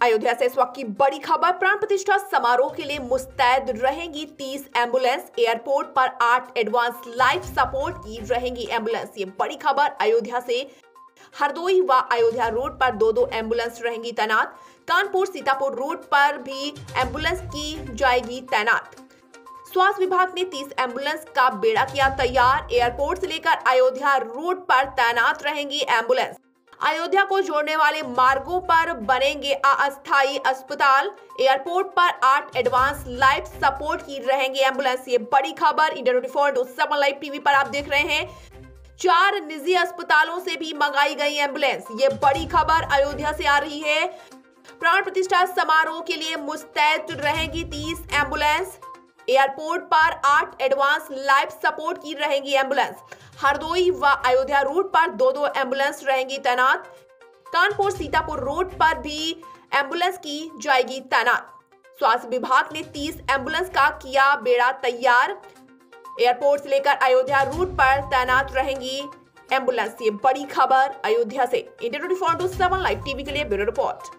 अयोध्या से इस वक्त की बड़ी खबर, प्राण प्रतिष्ठा समारोह के लिए मुस्तैद रहेंगी 30 एंबुलेंस। एयरपोर्ट पर आठ एडवांस लाइफ सपोर्ट की रहेंगी एंबुलेंस। ये बड़ी खबर, अयोध्या से। हरदोई व अयोध्या रोड पर दो दो एंबुलेंस रहेंगी तैनात। कानपुर सीतापुर रोड पर भी एंबुलेंस की जाएगी तैनात। स्वास्थ्य विभाग ने 30 एंबुलेंस का बेड़ा किया तैयार। एयरपोर्ट से लेकर अयोध्या रोड पर तैनात रहेंगी एंबुलेंस। अयोध्या को जोड़ने वाले मार्गों पर बनेंगे अस्थायी अस्पताल। एयरपोर्ट पर आठ एडवांस लाइफ सपोर्ट की रहेंगे एंबुलेंस। ये बड़ी खबर, इंडिया ट्वेंटी लाइव टीवी पर आप देख रहे हैं। चार निजी अस्पतालों से भी मंगाई गई एंबुलेंस। ये बड़ी खबर अयोध्या से आ रही है। प्राण प्रतिष्ठा समारोह के लिए मुस्तैद रहेंगी तीस एंबुलेंस। एयरपोर्ट पर आठ एडवांस लाइफ सपोर्ट की रहेंगी एंबुलेंस। हरदोई व अयोध्या रूट पर दो दो एंबुलेंस रहेंगी तैनात। कानपुर सीतापुर रोड पर भी एंबुलेंस की जाएगी तैनात। स्वास्थ्य विभाग ने 30 एंबुलेंस का किया बेड़ा तैयार। एयरपोर्ट से लेकर अयोध्या रूट पर तैनात रहेंगी एंबुलेंस। ये बड़ी खबर अयोध्या से। India twenty four to seven live TV के लिए ब्यूरो रिपोर्ट।